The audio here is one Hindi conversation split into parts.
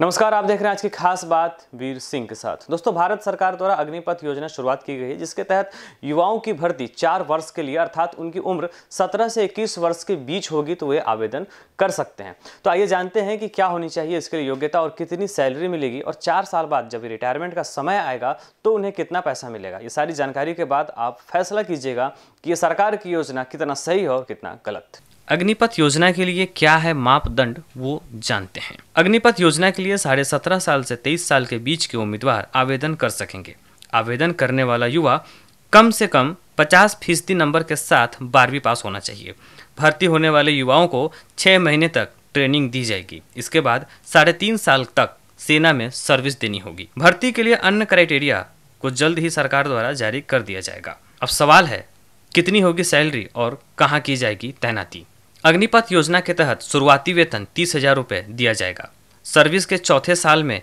नमस्कार, आप देख रहे हैं आज की खास बात वीर सिंह के साथ। दोस्तों, भारत सरकार द्वारा अग्निपथ योजना शुरुआत की गई है जिसके तहत युवाओं की भर्ती चार वर्ष के लिए, अर्थात उनकी उम्र 17 से 21 वर्ष के बीच होगी तो वे आवेदन कर सकते हैं। तो आइए जानते हैं कि क्या होनी चाहिए इसके लिए योग्यता और कितनी सैलरी मिलेगी, और चार साल बाद जब रिटायरमेंट का समय आएगा तो उन्हें कितना पैसा मिलेगा? ये सारी जानकारी के बाद आप फैसला कीजिएगा कि ये सरकार की योजना कितना सही है और कितना गलत। अग्निपथ योजना के लिए क्या है मापदंड, वो जानते हैं। अग्निपथ योजना के लिए साढ़े सत्रह साल से तेईस साल के बीच के उम्मीदवार आवेदन कर सकेंगे। आवेदन करने वाला युवा कम से कम 50 फ़ीसदी नंबर के साथ बारहवीं पास होना चाहिए। भर्ती होने वाले युवाओं को छः महीने तक ट्रेनिंग दी जाएगी। इसके बाद साढ़े तीन साल तक सेना में सर्विस देनी होगी। भर्ती के लिए अन्य क्राइटेरिया को जल्द ही सरकार द्वारा जारी कर दिया जाएगा। अब सवाल है, कितनी होगी सैलरी और कहाँ की जाएगी तैनाती? अग्निपथ योजना के तहत शुरुआती वेतन तीस हज़ार रुपये दिया जाएगा। सर्विस के चौथे साल में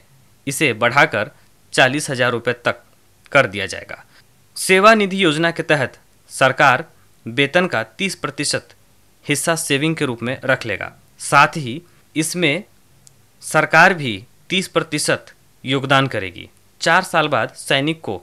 इसे बढ़ाकर चालीस हज़ार रुपये तक कर दिया जाएगा। सेवा निधि योजना के तहत सरकार वेतन का तीस प्रतिशत हिस्सा सेविंग के रूप में रख लेगा। साथ ही इसमें सरकार भी तीस प्रतिशत योगदान करेगी। चार साल बाद सैनिक को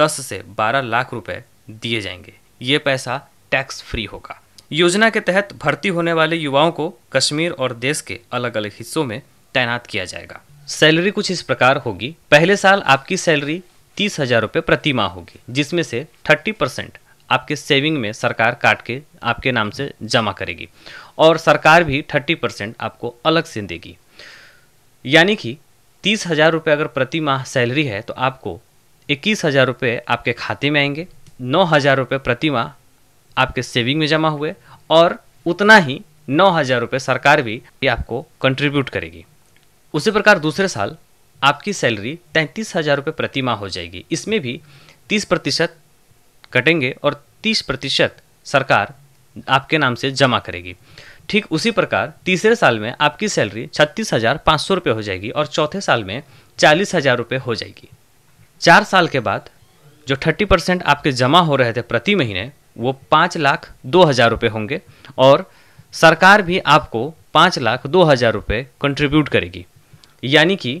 दस से बारह लाख रुपए दिए जाएँगे। ये पैसा टैक्स फ्री होगा। योजना के तहत भर्ती होने वाले युवाओं को कश्मीर और देश के अलग अलग हिस्सों में तैनात किया जाएगा। सैलरी कुछ इस प्रकार होगी। पहले साल आपकी सैलरी तीस हज़ार रुपये प्रति माह होगी, जिसमें से थर्टी परसेंट आपके सेविंग में सरकार काट के आपके नाम से जमा करेगी और सरकार भी थर्टी परसेंट आपको अलग से देगी। यानी कि तीस हज़ार रुपये अगर प्रति माह सैलरी है तो आपको इक्कीस हज़ार रुपये आपके खाते में आएँगे, नौ हज़ार रुपये प्रति माह आपके सेविंग में जमा हुए और उतना ही नौ हज़ार रुपये सरकार भी आपको कंट्रीब्यूट करेगी। उसी प्रकार दूसरे साल आपकी सैलरी तैंतीस हज़ार रुपये प्रति माह हो जाएगी। इसमें भी तीस प्रतिशत कटेंगे और तीस प्रतिशत सरकार आपके नाम से जमा करेगी। ठीक उसी प्रकार तीसरे साल में आपकी सैलरी छत्तीस हज़ार पाँच सौ रुपये हो जाएगी और चौथे साल में चालीस हज़ार रुपये हो जाएगी। चार साल के बाद जो थर्टी परसेंट आपके जमा हो रहे थे प्रति महीने वो पाँच लाख दो हज़ार रुपये होंगे और सरकार भी आपको पाँच लाख दो हज़ार रुपये कंट्रीब्यूट करेगी। यानी कि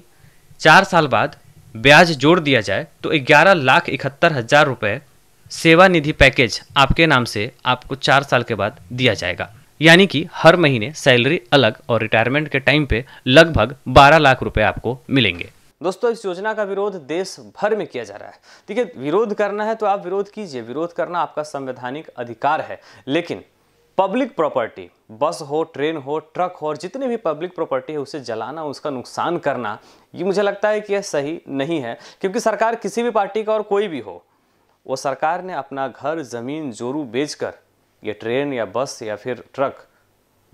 चार साल बाद ब्याज जोड़ दिया जाए तो ग्यारह लाख इकहत्तर हज़ार रुपये सेवा निधि पैकेज आपके नाम से आपको चार साल के बाद दिया जाएगा। यानी कि हर महीने सैलरी अलग और रिटायरमेंट के टाइम पे लगभग 12 लाख रुपए आपको मिलेंगे। दोस्तों, इस योजना का विरोध देश भर में किया जा रहा है। देखिए, विरोध करना है तो आप विरोध कीजिए। विरोध करना आपका संवैधानिक अधिकार है। लेकिन पब्लिक प्रॉपर्टी, बस हो, ट्रेन हो, ट्रक हो और जितनी भी पब्लिक प्रॉपर्टी है, उसे जलाना, उसका नुकसान करना, ये मुझे लगता है कि यह सही नहीं है। क्योंकि सरकार किसी भी पार्टी का और कोई भी हो, वो सरकार ने अपना घर, ज़मीन, जोरू बेचकर, ये ट्रेन या बस या फिर ट्रक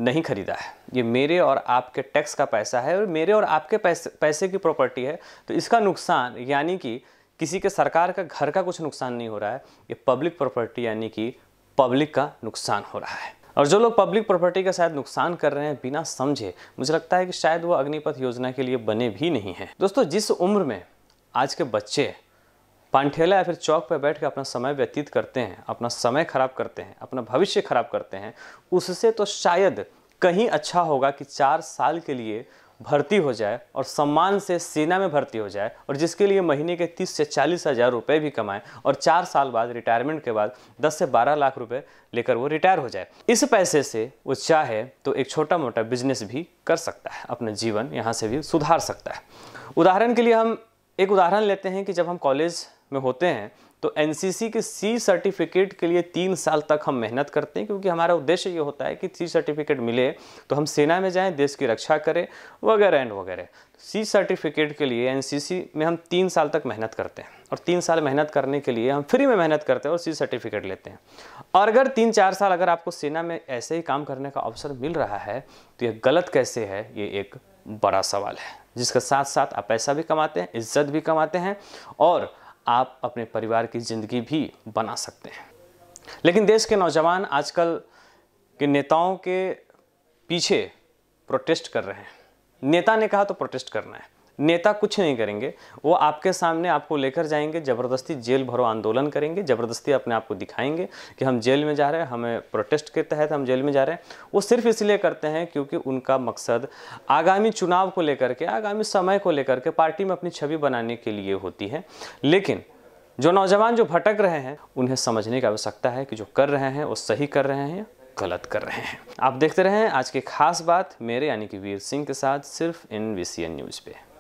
नहीं खरीदा है। ये मेरे और आपके टैक्स का पैसा है और मेरे और आपके पैसे पैसे की प्रॉपर्टी है। तो इसका नुकसान, यानी कि किसी के सरकार का, घर का कुछ नुकसान नहीं हो रहा है। ये पब्लिक प्रॉपर्टी, यानी कि पब्लिक का नुकसान हो रहा है। और जो लोग पब्लिक प्रॉपर्टी का शायद नुकसान कर रहे हैं बिना समझे, मुझे लगता है कि शायद वो अग्निपथ योजना के लिए बने भी नहीं हैं। दोस्तों, जिस उम्र में आज के बच्चे पानठेला या फिर चौक पर बैठ कर अपना समय व्यतीत करते हैं, अपना समय खराब करते हैं, अपना भविष्य खराब करते हैं, उससे तो शायद कहीं अच्छा होगा कि चार साल के लिए भर्ती हो जाए और सम्मान से सेना में भर्ती हो जाए और जिसके लिए महीने के तीस से चालीस हज़ार रुपये भी कमाएँ और चार साल बाद रिटायरमेंट के बाद दस से बारह लाख रुपए लेकर वो रिटायर हो जाए। इस पैसे से वो चाहे तो एक छोटा मोटा बिज़नेस भी कर सकता है, अपना जीवन यहाँ से भी सुधार सकता है। उदाहरण के लिए हम एक उदाहरण लेते हैं कि जब हम कॉलेज में होते हैं तो एनसीसी के सी सर्टिफिकेट के लिए तीन साल तक हम मेहनत करते हैं, क्योंकि हमारा उद्देश्य ये होता है कि सी सर्टिफिकेट मिले तो हम सेना में जाएँ, देश की रक्षा करें, वगैरह एंड वगैरह। सी सर्टिफिकेट के लिए एनसीसी में हम तीन साल तक मेहनत करते हैं, और तीन साल मेहनत करने के लिए हम फ्री में मेहनत करते हैं और सी सर्टिफिकेट लेते हैं। और अगर तीन चार साल अगर आपको सेना में ऐसे ही काम करने का अवसर मिल रहा है तो ये गलत कैसे है, ये एक बड़ा सवाल है, जिसके साथ साथ आप पैसा भी कमाते हैं, इज़्ज़त भी कमाते हैं, और आप अपने परिवार की ज़िंदगी भी बना सकते हैं। लेकिन देश के नौजवान आजकल के नेताओं के पीछे प्रोटेस्ट कर रहे हैं। नेता ने कहा तो प्रोटेस्ट करना है। नेता कुछ नहीं करेंगे। वो आपके सामने आपको लेकर जाएँगे, ज़बरदस्ती जेल भरो आंदोलन करेंगे, ज़बरदस्ती अपने आप को दिखाएँगे कि हम जेल में जा रहे हैं, हमें प्रोटेस्ट के तहत हम जेल में जा रहे हैं। वो सिर्फ़ इसलिए करते हैं क्योंकि उनका मकसद आगामी चुनाव को लेकर के, आगामी समय को लेकर के पार्टी में अपनी छवि बनाने के लिए होती है। लेकिन जो नौजवान जो भटक रहे हैं, उन्हें समझने की आवश्यकता है कि जो कर रहे हैं, वो सही कर रहे हैं गलत कर रहे हैं। आप देखते रहें आज की खास बात मेरे यानी कि वीर सिंह के साथ, सिर्फ़ इन वी न्यूज़ पे।